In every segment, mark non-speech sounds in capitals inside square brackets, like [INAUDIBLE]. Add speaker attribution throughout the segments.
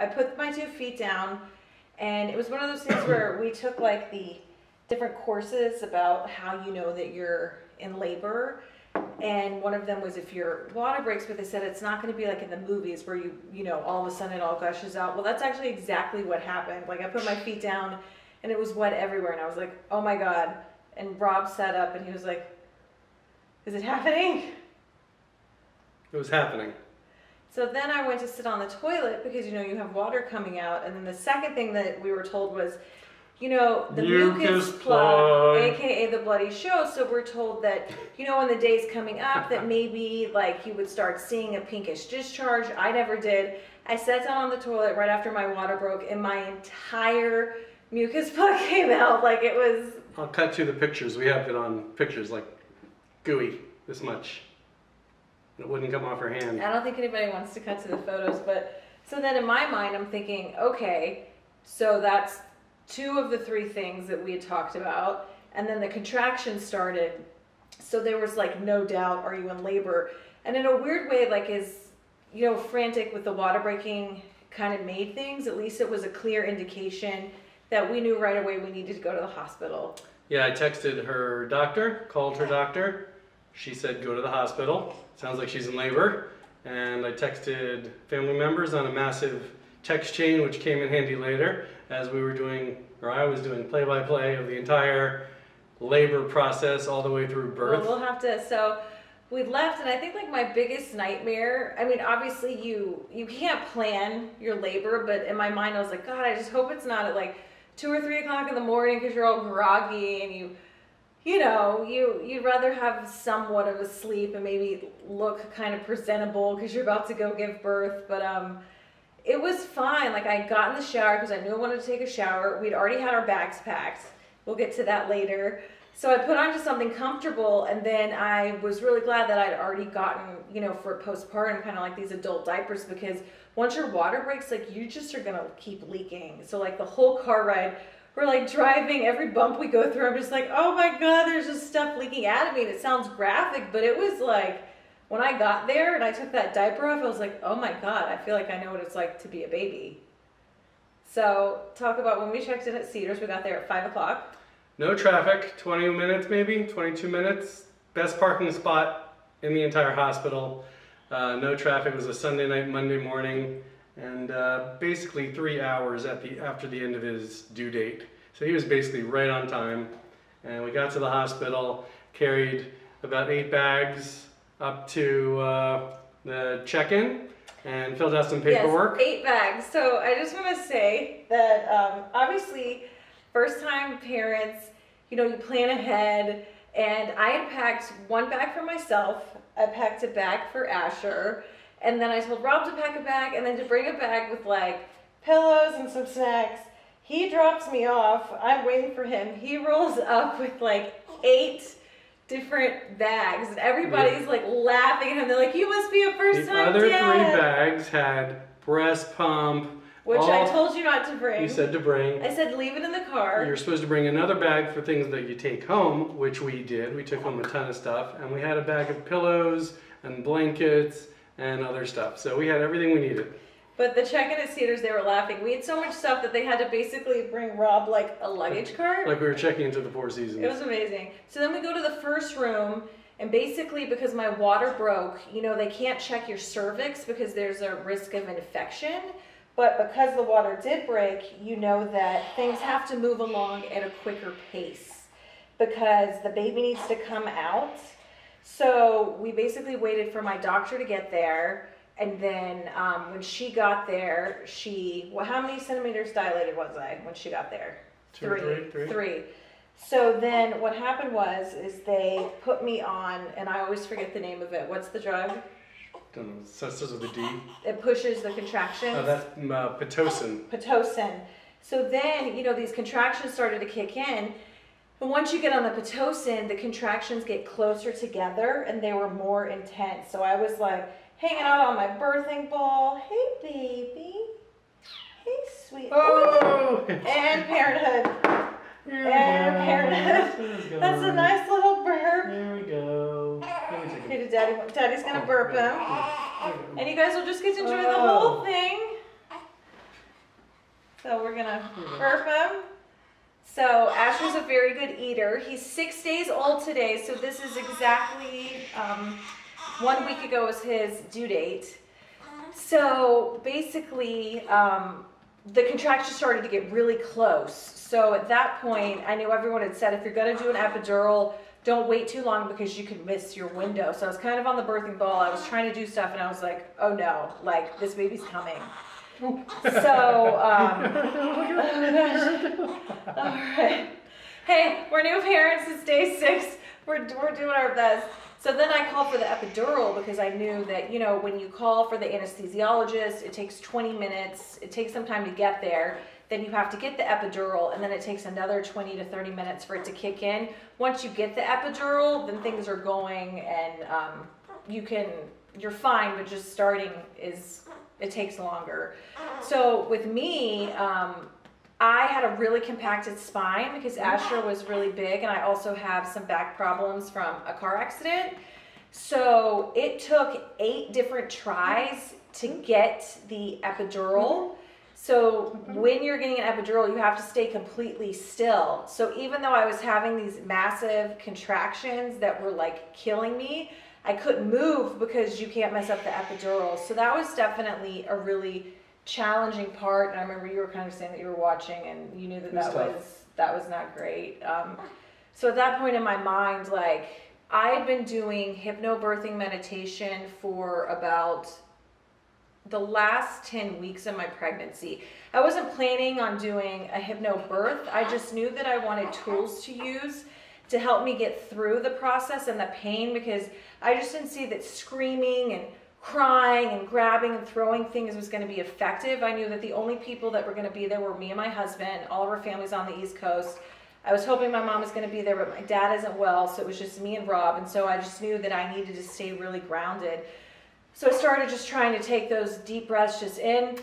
Speaker 1: I put my two feet down, and it was one of those things where we took like the different courses about how you know that you're in labor. And one of them was if your water breaks, but they said it's not going to be like in the movies where you, you know, all of a sudden it all gushes out. Well, that's actually exactly what happened. Like I put my feet down and it was wet everywhere. And I was like, oh my God. And Rob sat up and he was like, is it happening?
Speaker 2: It was happening.
Speaker 1: So then I went to sit on the toilet because you know you have water coming out, and then the second thing that we were told was, you know, the mucus, plug,
Speaker 2: plug.
Speaker 1: aka the bloody show. So we're told that you know in the days coming up that maybe like you would start seeing a pinkish discharge. I never did. I sat down on the toilet right after my water broke, and my entire mucus [LAUGHS] plug came out. Like it was
Speaker 2: I'll cut to the pictures. We have it on pictures, like gooey, this much. And it wouldn't come off her hand.
Speaker 1: I don't think anybody wants to cut to the photos, but so then in my mind, I'm thinking, okay, so that's two of the three things that we had talked about, and then the contraction started. So there was like no doubt, are you in labor? And in a weird way, like is you know frantic with the water breaking kind of made things. At least it was a clear indication that we knew right away we needed to go to the hospital.
Speaker 2: Yeah, I texted her doctor, called her doctor. She said go to the hospital. Sounds like she's in labor. And I texted family members on a massive text chain, which came in handy later as we were doing, or I was doing play by play of the entire labor process all the way through birth.
Speaker 1: Well, we'll have to. So we left, and I think like my biggest nightmare. I mean, obviously you you can't plan your labor, but in my mind I was like, God, I just hope it's not at like two or three o'clock in the morning because you're all groggy and you. You know, you you'd rather have somewhat of a sleep and maybe look kind of presentable because you're about to go give birth. But um, it was fine. Like I got in the shower because I knew I wanted to take a shower. We'd already had our bags packed. We'll get to that later. So I put on just something comfortable, and then I was really glad that I'd already gotten, you know, for postpartum, kind of like these adult diapers, because once your water breaks, like you just are gonna keep leaking. So like the whole car ride, we're like driving, every bump we go through, I'm just like, oh my god, there's just stuff leaking out of me. And it sounds graphic, but it was like when I got there and I took that diaper off, I was like, oh my god, I feel like I know what it's like to be a baby. So talk about when we checked in at Cedars, we got there at five o'clock.
Speaker 2: No traffic, 20 minutes maybe, 22 minutes. Best parking spot in the entire hospital. Uh, no traffic. It was a Sunday night, Monday morning, and uh, basically three hours at the after the end of his due date. So he was basically right on time. And we got to the hospital, carried about eight bags up to uh, the check-in, and filled out some paperwork.
Speaker 1: Yes, eight bags. So I just want to say that um, obviously, first time parents, you know, you plan ahead. And I had packed one bag for myself. I packed a bag for Asher. And then I told Rob to pack a bag and then to bring a bag with like pillows and some snacks. He drops me off. I'm waiting for him. He rolls up with like eight different bags and everybody's like laughing at him. They're like, you must be a first
Speaker 2: The
Speaker 1: time
Speaker 2: other
Speaker 1: dad.
Speaker 2: three bags had breast pump.
Speaker 1: Which I told you not to bring.
Speaker 2: You said to bring.
Speaker 1: I said leave it in the car.
Speaker 2: You're supposed to bring another bag for things that you take home, which we did. We took home a ton of stuff, and we had a bag of pillows and blankets and other stuff. So we had everything we needed.
Speaker 1: But the check-in at Cedars, they were laughing. We had so much stuff that they had to basically bring Rob like a luggage cart.
Speaker 2: Like we were checking into the Four Seasons.
Speaker 1: It was amazing. So then we go to the first room, and basically because my water broke, you know, they can't check your cervix because there's a risk of infection. But because the water did break, you know that things have to move along at a quicker pace because the baby needs to come out. So we basically waited for my doctor to get there. And then um, when she got there, she, well, how many centimeters dilated was I when she got there?
Speaker 2: Two or three, three.
Speaker 1: Three. So then what happened was, is they put me on, and I always forget the name of it. What's the drug?
Speaker 2: Don't know, so it starts with a D.
Speaker 1: It pushes the contractions.
Speaker 2: Oh, that's uh, Pitocin.
Speaker 1: Pitocin. So then, you know, these contractions started to kick in. And once you get on the Pitocin, the contractions get closer together and they were more intense. So I was like hanging out on my birthing ball. Hey, baby. Hey, sweet.
Speaker 2: Oh!
Speaker 1: And parenthood.
Speaker 2: Here
Speaker 1: And parenthood. [LAUGHS] That's a nice little burp.
Speaker 2: There we go.
Speaker 1: Okay, did daddy, daddy's gonna burp him. And you guys will just get to enjoy the
Speaker 2: Oh.
Speaker 1: whole thing. So we're gonna burp him. So Asher's a very good eater. He's six days old today, so this is exactly um, one week ago was his due date. So basically, um, the contractions started to get really close. So at that point, I knew everyone had said if you're going to do an epidural, don't wait too long because you could miss your window. So I was kind of on the birthing ball. I was trying to do stuff, and I was like, oh no, like this baby's coming. So, um, all right. [LAUGHS] Hey, we're new parents. It's day six. We're, we're doing our best. So then I called for the epidural because I knew that, you know, when you call for the anesthesiologist, it takes 20 minutes. It takes some time to get there. Then you have to get the epidural, and then it takes another 20 to 30 minutes for it to kick in. Once you get the epidural, then things are going, and um, you can, you're fine, but just starting is, it takes longer. Mm-hmm. So with me, um, I had a really compacted spine because mm-hmm. Asher was really big, and I also have some back problems from a car accident. So it took eight different tries to get the epidural. Mm-hmm. So when you're getting an epidural, you have to stay completely still. So even though I was having these massive contractions that were like killing me, I couldn't move because you can't mess up the epidural. So that was definitely a really challenging part. And I remember you were kind of saying that you were watching and you knew that
Speaker 2: was
Speaker 1: that
Speaker 2: tough.
Speaker 1: was that was not great. Um, so at that point in my mind, like I had been doing hypnobirthing meditation for about the last 10 weeks of my pregnancy. I wasn't planning on doing a hypnobirth. I just knew that I wanted tools to use to help me get through the process and the pain because I just didn't see that screaming and crying and grabbing and throwing things was going to be effective. I knew that the only people that were going to be there were me and my husband. All of our family's on the East Coast. I was hoping my mom was going to be there, but my dad isn't well, so it was just me and Rob. And so I just knew that I needed to stay really grounded. So I started just trying to take those deep breaths just in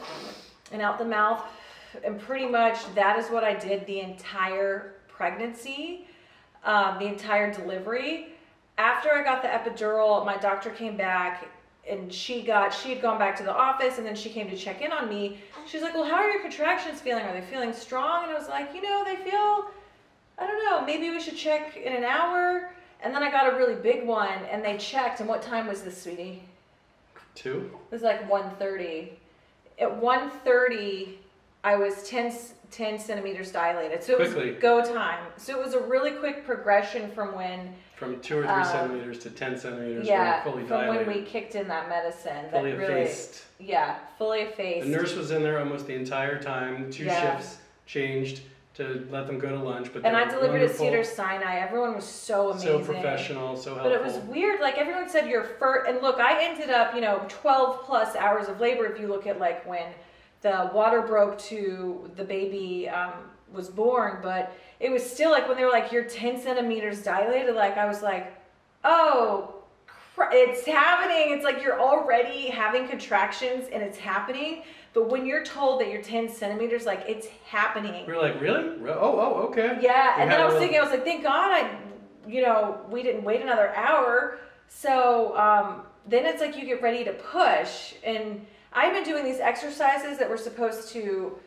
Speaker 1: and out the mouth. And pretty much that is what I did the entire pregnancy, um, the entire delivery. After I got the epidural, my doctor came back and she got she had gone back to the office and then she came to check in on me. She's like, "Well, how are your contractions feeling? Are they feeling strong?" And I was like, "You know, they feel I don't know, maybe we should check in an hour." And then I got a really big one and they checked and what time was this, sweetie?
Speaker 2: Two?
Speaker 1: It was like 1.30. At 1.30, I was 10, 10 centimeters dilated. So it
Speaker 2: Quickly.
Speaker 1: was go time. So it was a really quick progression from when,
Speaker 2: From two or three
Speaker 1: Um,
Speaker 2: centimeters to 10 centimeters.
Speaker 1: yeah,
Speaker 2: fully
Speaker 1: from
Speaker 2: dilated.
Speaker 1: when we kicked in that medicine. That
Speaker 2: fully
Speaker 1: really,
Speaker 2: effaced.
Speaker 1: yeah, fully effaced.
Speaker 2: The nurse was in there almost the entire time. Two
Speaker 1: Yeah.
Speaker 2: shifts changed to let them go to lunch. But
Speaker 1: and I delivered
Speaker 2: wonderful,
Speaker 1: at Cedar Sinai. Everyone was so amazing.
Speaker 2: So professional, so helpful.
Speaker 1: But it was weird. Like everyone said, your first and look, I ended up, you know, 12 plus hours of labor. If you look at like when the water broke to the baby um, was born, but it was still like when they were like you're 10 centimeters dilated. Like I was like, oh, it's happening. It's like you're already having contractions and it's happening. But when you're told that you're 10 centimeters, like it's happening.
Speaker 2: We're like, really? Oh, oh, okay.
Speaker 1: Yeah,
Speaker 2: We
Speaker 1: and then I was thinking, I was like, thank God I, you know, we didn't wait another hour. So um, then it's like you get ready to push. And I've been doing these exercises that were supposed to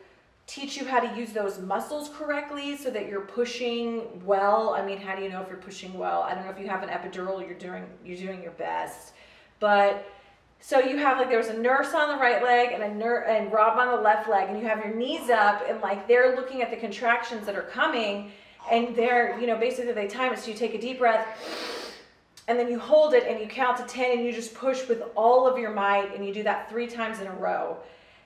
Speaker 1: teach you how to use those muscles correctly so that you're pushing well. I mean, how do you know if you're pushing well? I don't know if you have an epidural, you're doing you're doing your best. But so you have like there was a nurse on the right leg and a ner- and Rob on the left leg, and you have your knees up, and like they're looking at the contractions that are coming, and they're you know basically they time it. So you take a deep breath, and then you hold it and you count to ten, and you just push with all of your might, and you do that three times in a row.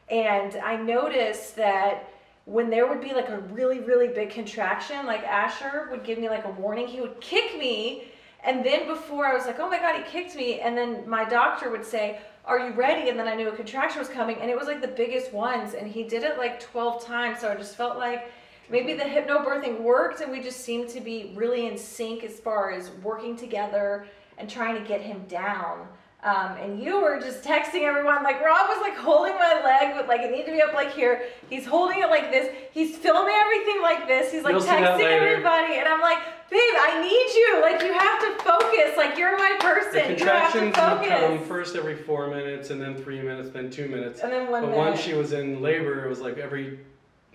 Speaker 1: And I noticed that when there would be like a really really big contraction, like Asher would give me like a warning, he would kick me. And then before I was like, oh my God, he kicked me. And then my doctor would say, are you ready? And then I knew a contraction was coming. And it was like the biggest ones. And he did it like 12 times. So I just felt like maybe the hypnobirthing worked. And we just seemed to be really in sync as far as working together and trying to get him down. Um, and you were just texting everyone, like Rob was like holding my leg, with like it needed to be up like here. He's holding it like this. He's filming everything like this. He's like
Speaker 2: You'll
Speaker 1: texting everybody, and I'm like, babe, I need you. Like you have to focus. Like you're my
Speaker 2: The
Speaker 1: person. You have to
Speaker 2: contractions would come first every four minutes, and then three minutes, then two minutes.
Speaker 1: And then one
Speaker 2: But
Speaker 1: minute.
Speaker 2: once she was in labor, it was like every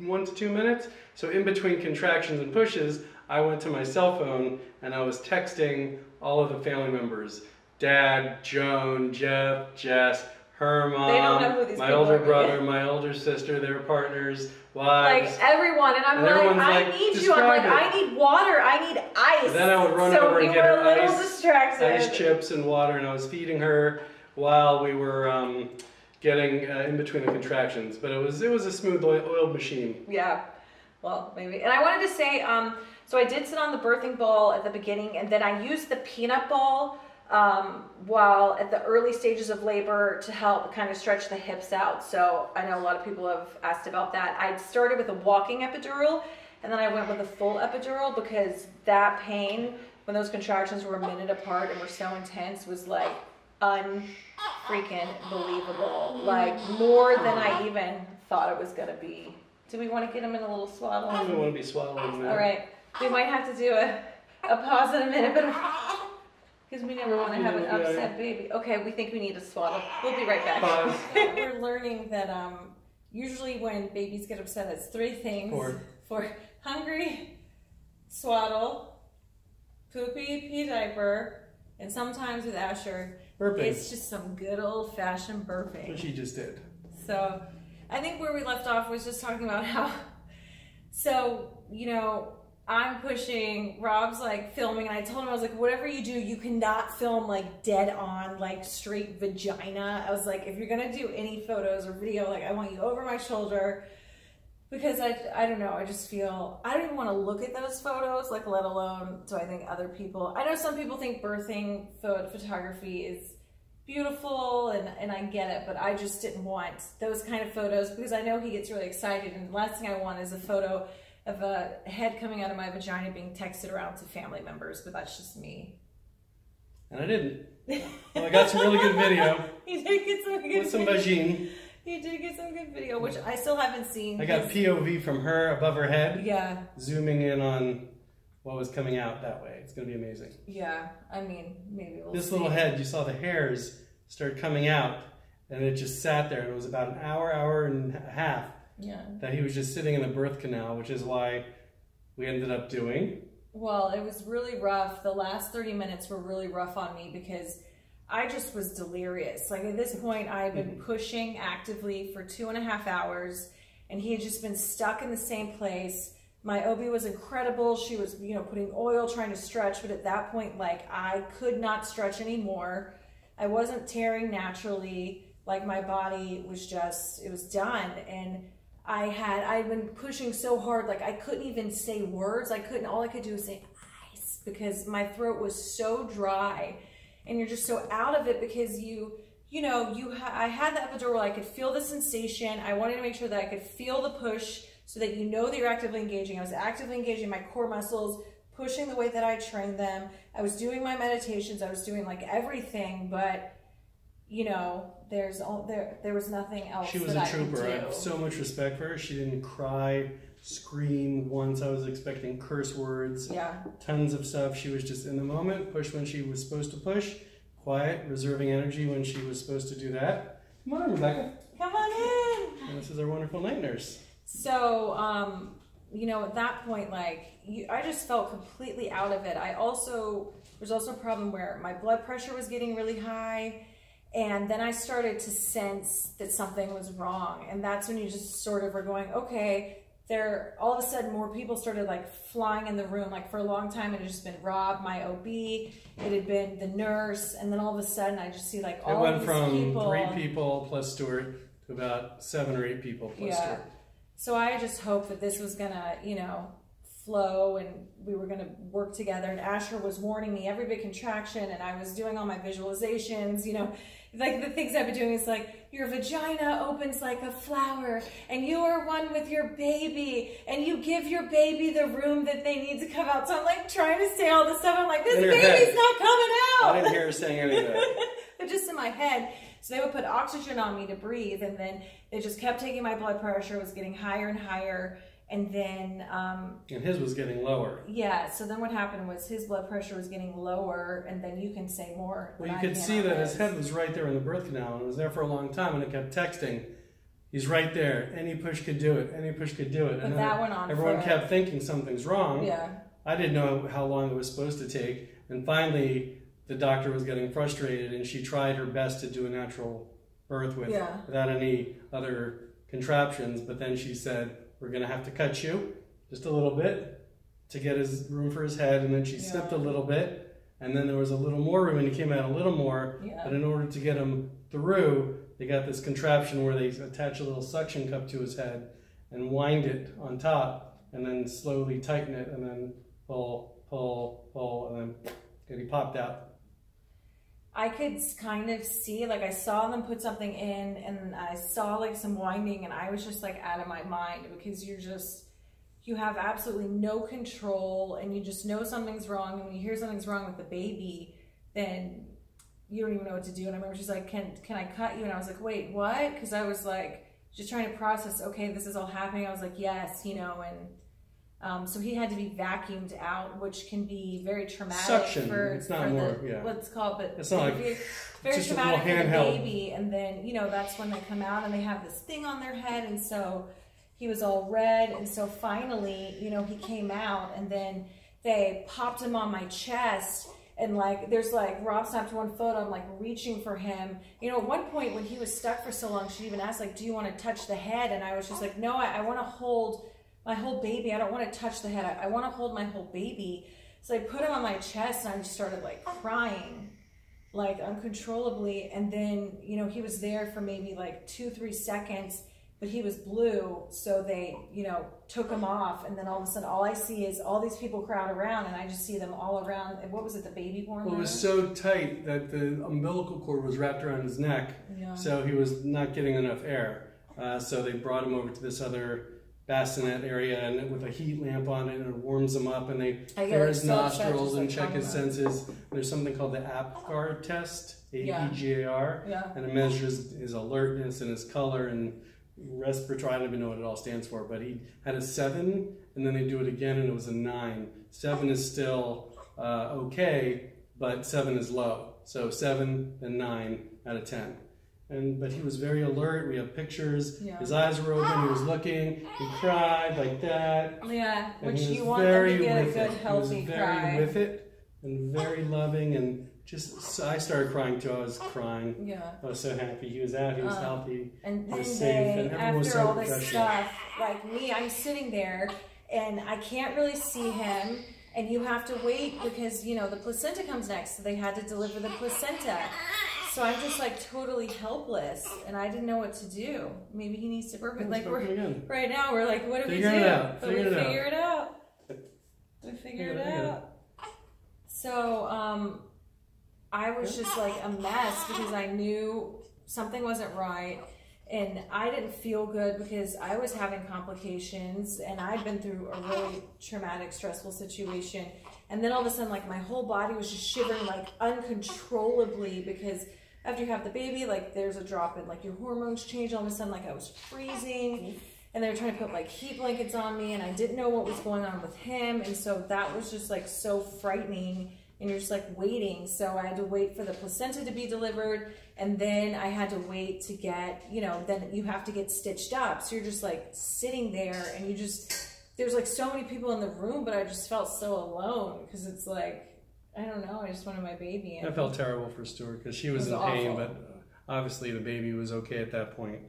Speaker 2: one to two minutes. So in between contractions and pushes, I went to my cell phone and I was texting all of the family members. Dad, Joan, Jeff, Jess, her mom,
Speaker 3: They don't know who these
Speaker 2: my older brother, my older sister, their partners, wives.
Speaker 3: like everyone, and I'm
Speaker 2: And
Speaker 3: like, I
Speaker 2: like,
Speaker 3: need you. I'm like,
Speaker 2: it."
Speaker 3: I need water. I need ice.
Speaker 2: And then I would run
Speaker 3: so
Speaker 2: over
Speaker 3: we
Speaker 2: and get her
Speaker 3: a little
Speaker 2: ice-
Speaker 3: distracted.
Speaker 2: ice chips and water, and I was feeding her while we were um, getting uh, in between the contractions. But it was it was a smooth oiled machine.
Speaker 3: Yeah. Well, maybe. And I wanted to say, um, so I did sit on the birthing ball at the beginning, and then I used the peanut ball um, while at the early stages of labor to help kind of stretch the hips out. So I know a lot of people have asked about that. I started with a walking epidural, and then I went with a full epidural because that pain, when those contractions were a minute apart and were so intense, was like unfreaking believable. Like more than I even thought it was gonna be. Do we want to get him in a little swaddle?
Speaker 2: I don't want to be swallowing that.
Speaker 3: All right, we might have to do a, a pause in a minute, but because we never want to have an
Speaker 2: Yeah, yeah.
Speaker 3: upset baby. Okay, we think we need a swaddle. We'll be right back.
Speaker 2: Pause. [LAUGHS]
Speaker 1: We're learning that um, usually when babies get upset, it's three things:
Speaker 2: Four.
Speaker 1: for hungry, swaddle, poopy, pee diaper, and sometimes with Asher,
Speaker 2: Burping.
Speaker 1: it's just some good old fashioned
Speaker 2: What
Speaker 1: burping.
Speaker 2: she just did.
Speaker 1: So, I think where we left off was just talking about how. So you know. I'm pushing, Rob's like filming, and I told him, I was like, whatever you do, you cannot film like dead on, like straight vagina. I was like, if you're gonna do any photos or video, like I want you over my shoulder because I, I don't know, I just feel, I don't even want to look at those photos, like let alone do I think other people, I know some people think birthing photo, photography is beautiful and, and I get it, but I just didn't want those kind of photos because I know he gets really excited and the last thing I want is a photo of a head coming out of my vagina being texted around to family members, but that's just me.
Speaker 2: And I didn't. Well, I got some really good video [LAUGHS]
Speaker 1: he did get some good
Speaker 2: with some
Speaker 1: video.
Speaker 2: vagine.
Speaker 1: He did get some good video, which I still haven't seen.
Speaker 2: I got POV from her above her head,
Speaker 1: Yeah,
Speaker 2: zooming in on what was coming out that way. It's going to be amazing.
Speaker 1: yeah. I mean, maybe we'll
Speaker 2: This
Speaker 1: see.
Speaker 2: little head, you saw the hairs start coming out, and it just sat there. And it was about an hour, hour and a half
Speaker 1: Yeah.
Speaker 2: that he was just sitting in the birth canal, which is why we ended up doing.
Speaker 1: Well, it was really rough. The last 30 minutes were really rough on me because I just was delirious. Like at this point, I had been mm-hmm. pushing actively for two and a half hours, and he had just been stuck in the same place. My OB was incredible. She was, you know, putting oil, trying to stretch, but at that point, like I could not stretch anymore. I wasn't tearing naturally. Like my body was just, it was done. And I had, I'd been pushing so hard, like I couldn't even say words. I couldn't, all I could do was say ice because my throat was so dry and you're just so out of it because you, you know, you, ha- I had the epidural, I could feel the sensation. I wanted to make sure that I could feel the push so that you know that you're actively engaging. I was actively engaging my core muscles, pushing the way that I trained them. I was doing my meditations. I was doing like everything, but you know, there's all, there there was nothing else.
Speaker 2: She was a
Speaker 1: I
Speaker 2: trooper. I have so much respect for her. She didn't cry, scream once. I was expecting curse words,
Speaker 1: Yeah,
Speaker 2: tons of stuff. She was just in the moment, push when she was supposed to push, quiet, reserving energy when she was supposed to do that. Come on, Rebecca.
Speaker 1: come on in.
Speaker 2: And this is our wonderful night nurse.
Speaker 1: So, um, you know, at that point, like, you, I just felt completely out of it. I also, there's also a problem where my blood pressure was getting really high. And then I started to sense that something was wrong. And that's when you just sort of are going, okay, there, all of a sudden more people started like flying in the room. Like for a long time, it had just been Rob, my OB, it had been the nurse. And then all of a sudden I just see like all It
Speaker 2: went
Speaker 1: these
Speaker 2: from
Speaker 1: people.
Speaker 2: three people plus Stuart to about seven or eight people plus
Speaker 1: Yeah.
Speaker 2: Stuart.
Speaker 1: So I just hoped that this was gonna, you know, flow and we were gonna work together. And Asher was warning me every big contraction, and I was doing all my visualizations, you know, like the things I've been doing is like your vagina opens like a flower, and you are one with your baby, and you give your baby the room that they need to come out. So I'm like trying to say all this stuff. I'm like, this baby's
Speaker 2: head.
Speaker 1: not coming out.
Speaker 2: I didn't hear her saying any of that. [LAUGHS]
Speaker 1: They're just in my head. So they would put oxygen on me to breathe, and then they just kept taking my blood pressure. It was getting higher and higher, and then um,
Speaker 2: And his was getting lower.
Speaker 1: yeah. So then what happened was his blood pressure was getting lower, and then you can say more.
Speaker 2: Well, you
Speaker 1: I
Speaker 2: could see that his head was right there in the birth canal, and it was there for a long time, and it kept texting, He's right there. Any push could do it. Any push could do it.
Speaker 1: But
Speaker 2: And
Speaker 1: that went on
Speaker 2: everyone kept thinking something's wrong.
Speaker 1: Yeah.
Speaker 2: I didn't know how long it was supposed to take. And finally, the doctor was getting frustrated, and she tried her best to do a natural birth with
Speaker 1: Yeah.
Speaker 2: without any other contraptions. But then she said, "We're going to have to cut you just a little bit to get his room for his head." And then she
Speaker 1: Yeah.
Speaker 2: snipped a little bit, and then there was a little more room, and he came out a little more.
Speaker 1: Yeah.
Speaker 2: But in order to get him through, they got this contraption where they attach a little suction cup to his head and wind it on top, and then slowly tighten it, and then pull, pull, pull, and then and he popped out.
Speaker 1: I could kind of see, like, I saw them put something in, and I saw like some winding, and I was just like out of my mind because you're just, you have absolutely no control, and you just know something's wrong. And when you hear something's wrong with the baby, then you don't even know what to do. And I remember she's like, "Can can I cut you?" And I was like, "Wait, what?" Because I was like just trying to process. Okay, this is all happening. I was like, "Yes," you know, and. Um, so he had to be vacuumed out, which can be very traumatic
Speaker 2: Suction.
Speaker 1: for,
Speaker 2: It's not
Speaker 1: for
Speaker 2: more-
Speaker 1: the,
Speaker 2: yeah.
Speaker 1: let's call it, but
Speaker 2: It's not like
Speaker 1: very,
Speaker 2: just a
Speaker 1: traumatic for
Speaker 2: little
Speaker 1: the baby. And then, you know, that's when they come out and they have this thing on their head. And so he was all red. And so finally, you know, he came out and then they popped him on my chest. And like, there's like, Rob snapped one photo. I'm like reaching for him. You know, at one point when he was stuck for so long, she even asked, like, do you want to touch the head? And I was just like, no, I, I want to hold my whole baby. I don't want to touch the head. I, I want to hold my whole baby. So I put him on my chest and I just started like crying, like uncontrollably. And then, you know, he was there for maybe like two, three seconds, but he was blue. So they, you know, took him off. And then all of a sudden, all I see is all these people crowd around and I just see them all around. And what was it, the baby born?
Speaker 2: Well, it was so tight that the umbilical cord was wrapped around his neck,
Speaker 1: Yeah.
Speaker 2: so he was not getting enough air. Uh, so they brought him over to this other bassinet area and with a heat lamp on it and it warms them up and they air his nostrils and check his senses. There's something called the APGAR test,
Speaker 1: Yeah. Yeah.
Speaker 2: and it measures his alertness and his color and respiratory. I don't even know what it all stands for, but he had a seven, and then they do it again, and it was a nine. Seven is still uh, okay, but seven is low. So seven and nine out of ten. And but he was very alert. We have pictures.
Speaker 1: Yeah.
Speaker 2: His eyes were open. He was looking. He cried like that.
Speaker 1: Yeah,
Speaker 2: And
Speaker 1: which
Speaker 2: he
Speaker 1: you want them to get a good,
Speaker 2: it.
Speaker 1: healthy
Speaker 2: he was very
Speaker 1: cry.
Speaker 2: with it and very loving and just. So I started crying too. I was crying.
Speaker 1: Yeah.
Speaker 2: I was so happy. He was out. He was
Speaker 1: Uh,
Speaker 2: healthy.
Speaker 1: And then
Speaker 2: was safe,
Speaker 1: they,
Speaker 2: and everyone was
Speaker 1: after
Speaker 2: so
Speaker 1: all this stuff, like me, I'm sitting there and I can't really see him. And you have to wait because, you know, the placenta comes next. So they had to deliver the placenta. So I'm just like totally helpless and I didn't know what to do. Maybe he needs to work it.
Speaker 2: Let's
Speaker 1: Like we're
Speaker 2: again.
Speaker 1: right now, we're like, what do
Speaker 2: Figure
Speaker 1: we do?
Speaker 2: it out.
Speaker 1: But
Speaker 2: Figure
Speaker 1: we
Speaker 2: it out.
Speaker 1: figure it out. We figure it
Speaker 2: Figure it
Speaker 1: out. So um, I was just like a mess because I knew something wasn't right. And I didn't feel good because I was having complications and I'd been through a really traumatic, stressful situation. And then all of a sudden, like my whole body was just shivering like uncontrollably because after you have the baby, like there's a drop in like your hormones change. All of a sudden, like I was freezing and they were trying to put like heat blankets on me and I didn't know what was going on with him. And so that was just like so frightening and you're just like waiting. So I had to wait for the placenta to be delivered, and then I had to wait to get, you know, then you have to get stitched up. So you're just like sitting there, and you just there's like so many people in the room, but I just felt so alone because it's like I don't know, I just wanted my baby.
Speaker 2: I felt terrible for Stuart because she was,
Speaker 1: It
Speaker 2: in
Speaker 1: was
Speaker 2: pain, but uh, obviously the baby was okay at that point,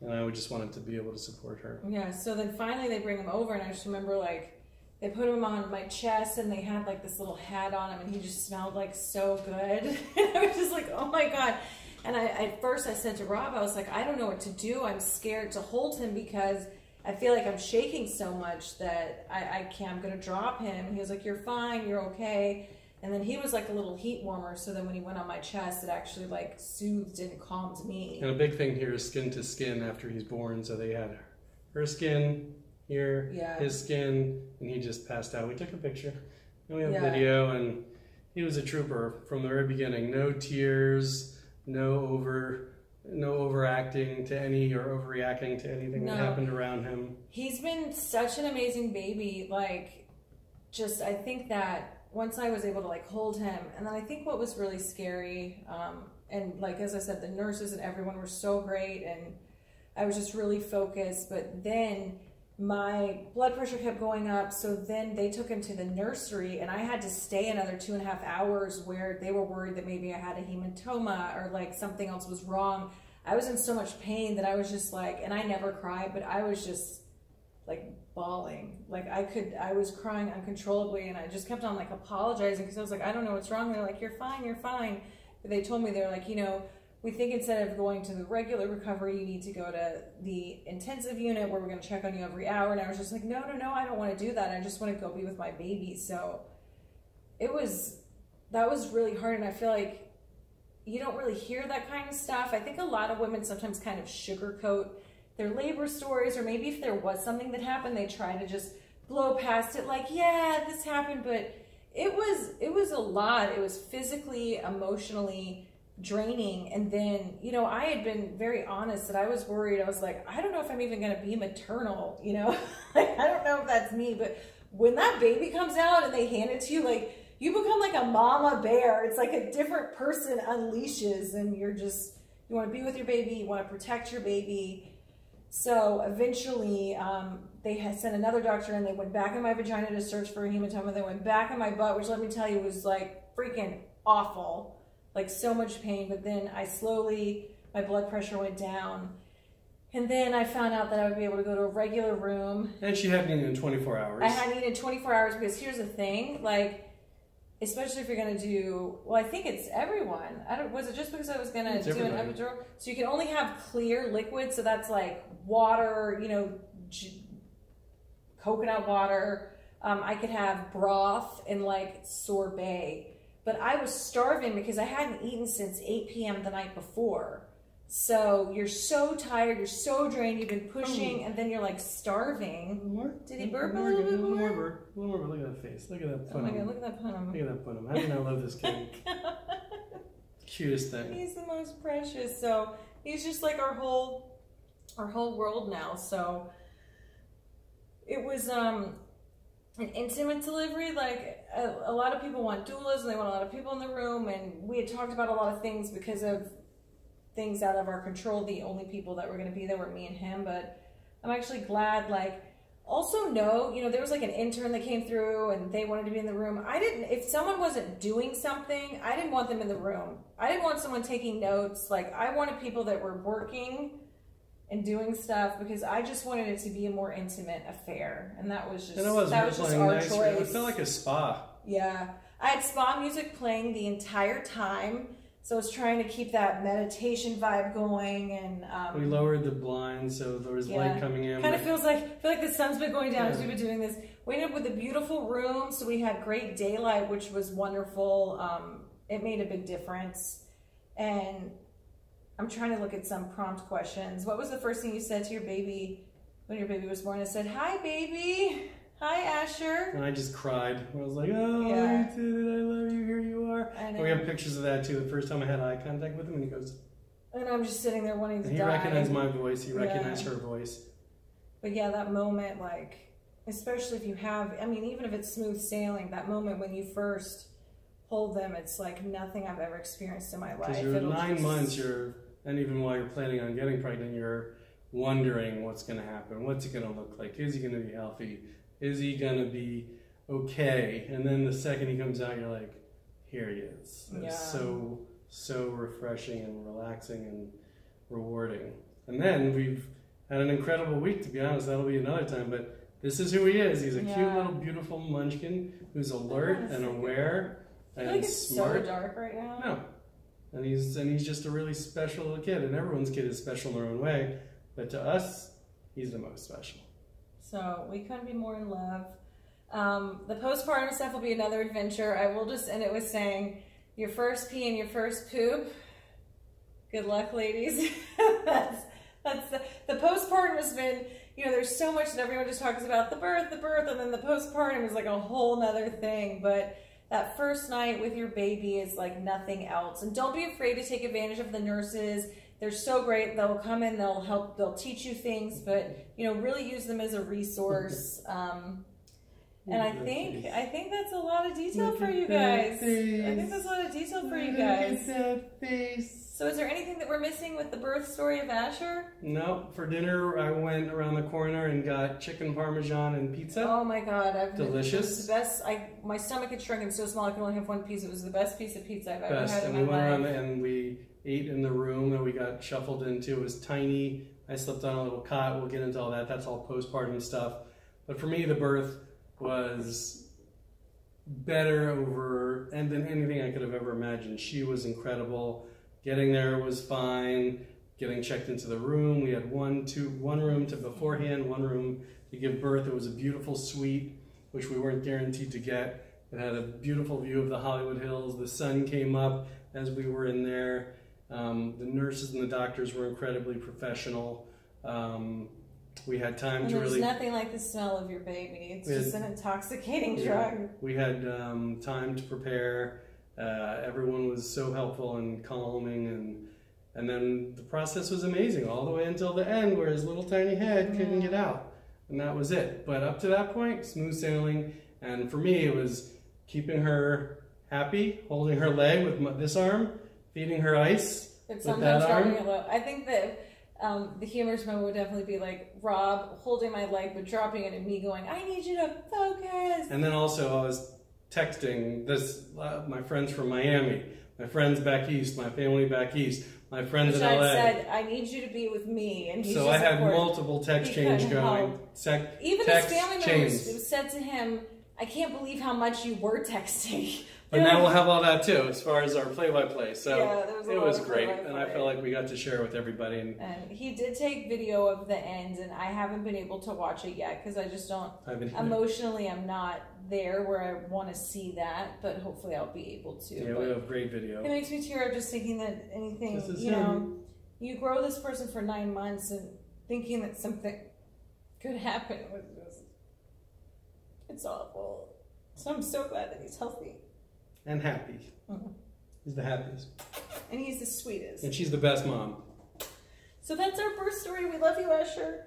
Speaker 2: and I just wanted to be able to support her.
Speaker 1: Yeah, so then finally they bring him over, and I just remember like they put him on my chest, and they had like this little hat on him, and he just smelled like so good. and [LAUGHS] I was just like, oh my god. And I at first I said to Rob, I was like, I don't know what to do. I'm scared to hold him because I feel like I'm shaking so much that I, I can't. I'm gonna drop him. And he was like, you're fine, you're okay. And then he was like a little heat warmer, so then when he went on my chest, it actually like soothed and calmed me.
Speaker 2: And a big thing here is skin to skin after he's born. So they had her skin here,
Speaker 1: Yeah.
Speaker 2: his skin, and he just passed out. We took a picture, and we have
Speaker 1: Yeah.
Speaker 2: video, and he was a trooper from the very beginning. No tears, no over, no overacting to any or overreacting to anything that happened around him.
Speaker 1: He's been such an amazing baby. Like, just I think that once I was able to like hold him, and then I think what was really scary, um, and like as I said, the nurses and everyone were so great, and I was just really focused. But then my blood pressure kept going up. So then they took him to the nursery, and I had to stay another two and a half hours where they were worried that maybe I had a hematoma or like something else was wrong. I was in so much pain that I was just like, and I never cried, but I was just like bawling. Like I could, I was crying uncontrollably, and I just kept on like apologizing because I was like, I don't know what's wrong. They're like, you're fine, you're fine. But they told me they're like, you know, we think instead of going to the regular recovery, you need to go to the intensive unit where we're going to check on you every hour. And I was just like, no, no, no, I don't want to do that. I just want to go be with my baby. So it was, that was really hard. And I feel like you don't really hear that kind of stuff. I think a lot of women sometimes kind of sugarcoat their labor stories, or maybe if there was something that happened, they try to just blow past it like, yeah, this happened. But it was, it was a lot. It was physically, emotionally, draining. And then, you know, I had been very honest that I was worried. I was like, I don't know if I'm even going to be maternal, you know, [LAUGHS] like, I don't know if that's me, but when that baby comes out and they hand it to you, like, you become like a mama bear. It's like a different person unleashes and you're just, you want to be with your baby, you want to protect your baby. So eventually, um, they had sent another doctor and they went back in my vagina to search for a hematoma. They went back in my butt, which let me tell you was like freaking awful like so much pain. But then I slowly, my blood pressure went down. And then I found out that I would be able to go to a regular room.
Speaker 2: And she hadn't eaten in 24 hours.
Speaker 1: I hadn't eaten 24 hours because here's the thing, like, especially if you're gonna do, well, I think it's everyone. I don't. Was it just because I was gonna
Speaker 2: It's
Speaker 1: do an epidural? So you can only have clear liquid. So that's like water, you know, coconut water. Um, I could have broth and like sorbet but I was starving because I hadn't eaten since 8 p.m. the night before. So you're so tired, you're so drained, you've been pushing, and then you're like starving.
Speaker 2: more?
Speaker 1: Did he burp a
Speaker 2: More,
Speaker 1: little bit
Speaker 2: little
Speaker 1: more?
Speaker 2: more? burp. A little more. burp. Look at that face. Look at that
Speaker 1: Oh my god, look at that
Speaker 2: Look at that punum. How do you not love this [LAUGHS] kid? Cutest thing.
Speaker 1: he's the most precious. So he's just like our whole, our whole world now. So it was um an intimate delivery. Like a, a lot of people want doulas, and they want a lot of people in the room. And we had talked about a lot of things because of things out of our control. The only people that were going to be there were me and him. But I'm actually glad. Like also know, you know, there was like an intern that came through and they wanted to be in the room. I didn't, if someone wasn't doing something, I didn't want them in the room. I didn't want someone taking notes. Like, I wanted people that were working and doing stuff because I just wanted it to be a more intimate affair. And that was just,
Speaker 2: And it was
Speaker 1: that was just our
Speaker 2: nice.
Speaker 1: choice.
Speaker 2: It felt like a spa.
Speaker 1: Yeah. I had spa music playing the entire time. So I was trying to keep that meditation vibe going and um,
Speaker 2: We lowered the blinds so there was
Speaker 1: Yeah.
Speaker 2: light coming in.
Speaker 1: Kind of feels like I feel like the sun's been going down as we've been doing this. We ended up with a beautiful room, so we had great daylight, which was wonderful. Um, it made a big difference. And I'm trying to look at some prompt questions. What was the first thing you said to your baby when your baby was born? I said, "Hi, baby. Hi, Asher."
Speaker 2: And I just cried. I was like, oh,
Speaker 1: Yeah.
Speaker 2: I did it. I love you. Here you are. And we have pictures of that too. The first time I had eye contact with him, and he goes,
Speaker 1: And I'm just sitting there wanting to
Speaker 2: and he
Speaker 1: die.
Speaker 2: recognized my voice. He
Speaker 1: Yeah.
Speaker 2: recognized her voice.
Speaker 1: But yeah, that moment, like, especially if you have, I mean, even if it's smooth sailing, that moment when you first hold them, it's like nothing I've ever experienced in my life.
Speaker 2: Because you're
Speaker 1: It'll
Speaker 2: nine
Speaker 1: just-
Speaker 2: months, you're, and even while you're planning on getting pregnant, you're wondering what's going to happen. What's it going to look like? Is he going to be healthy? Is he going to be okay? And then the second he comes out, you're like, here he is. It's
Speaker 1: Yeah.
Speaker 2: so, so refreshing and relaxing and rewarding. And then we've had an incredible week, to be honest. That'll be another time. But this is who he is. He's a cute little, beautiful munchkin who's alert and aware
Speaker 1: I
Speaker 2: and
Speaker 1: like it's
Speaker 2: smart.
Speaker 1: so dark right now.
Speaker 2: No. And he's and he's just a really special little kid, and everyone's kid is special in their own way. But to us, he's the most special.
Speaker 1: So we couldn't be more in love. Um, the postpartum stuff will be another adventure. I will just end it with saying your first pee and your first poop. Good luck, ladies. [LAUGHS] that's that's the, the postpartum has been, you know, there's so much that everyone just talks about the birth, the birth, and then the postpartum is like a whole nother thing. But that first night with your baby is like nothing else. And don't be afraid to take advantage of the nurses. They're so great. They'll come in, they'll help, they'll teach you things, but you know, really use them as a resource. [LAUGHS] Um, And I think I think that's a lot of detail
Speaker 2: Look
Speaker 1: for you guys. I think that's a lot of detail for you
Speaker 2: Look
Speaker 1: guys.
Speaker 2: At that face.
Speaker 1: So is there anything that we're missing with the birth story of Asher?
Speaker 2: No, for dinner I went around the corner and got chicken parmesan and pizza.
Speaker 1: Oh my god, I've
Speaker 2: Delicious.
Speaker 1: It was the best. I my stomach had shrunken so small I could only have one piece. It was the best piece of pizza I've ever
Speaker 2: Best.
Speaker 1: had
Speaker 2: And
Speaker 1: in
Speaker 2: we went
Speaker 1: life.
Speaker 2: around and we ate in the room that we got shuffled into. It was tiny. I slept on a little cot. We'll get into all that. That's all postpartum stuff. But for me, the birth was better over and than anything I could have ever imagined. She was incredible. Getting there was fine. Getting checked into the room. We had one, two, one room to beforehand, one room to give birth. It was a beautiful suite, which we weren't guaranteed to get. It had a beautiful view of the Hollywood Hills. The sun came up as we were in there. Um, the nurses and the doctors were incredibly professional. Um, we had time
Speaker 1: And
Speaker 2: to
Speaker 1: there's
Speaker 2: really.
Speaker 1: nothing like the smell of your baby. It's
Speaker 2: We had-
Speaker 1: just an intoxicating
Speaker 2: Yeah.
Speaker 1: drug.
Speaker 2: We had um, time to prepare. Uh, everyone was so helpful and calming, and and then the process was amazing all the way until the end, where his little tiny head couldn't get out, and that was it. But up to that point, smooth sailing. And for me, it was keeping her happy, holding her leg with my, this arm, feeding her ice. With
Speaker 1: sometimes
Speaker 2: that arm?
Speaker 1: I think that um, the humorous moment would definitely be like Rob holding my leg but dropping it and me going, I need you to focus.
Speaker 2: And then also, I was texting this uh, my friends from Miami, my friends back east, my family back east, my friends
Speaker 1: Which
Speaker 2: in
Speaker 1: I
Speaker 2: LA.
Speaker 1: said, I need you to be with me. And
Speaker 2: so
Speaker 1: just
Speaker 2: I had multiple text
Speaker 1: he
Speaker 2: going. Sec-
Speaker 1: Even
Speaker 2: text
Speaker 1: his family
Speaker 2: chains.
Speaker 1: members said to him, I can't believe how much you were [LAUGHS] texting. They're
Speaker 2: now we'll have all that too, as far as our play-by-play. So
Speaker 1: Yeah, was
Speaker 2: it was great, and I felt like we got to share with everybody. And
Speaker 1: And he did take video of the end, and I haven't been able to watch it yet because I just don't emotionally. I'm not there where I want to see that, but hopefully I'll be able to.
Speaker 2: yeah,
Speaker 1: But
Speaker 2: we have great video.
Speaker 1: It makes me tear up just thinking that anything, you know, you grow this person for nine months and thinking that something could happen was just, it's awful. So I'm so glad that he's healthy
Speaker 2: and happy.
Speaker 1: Mhm.
Speaker 2: He's the happiest,
Speaker 1: and he's the sweetest.
Speaker 2: and she's the best mom.
Speaker 1: So that's our birth story. We love you, Asher.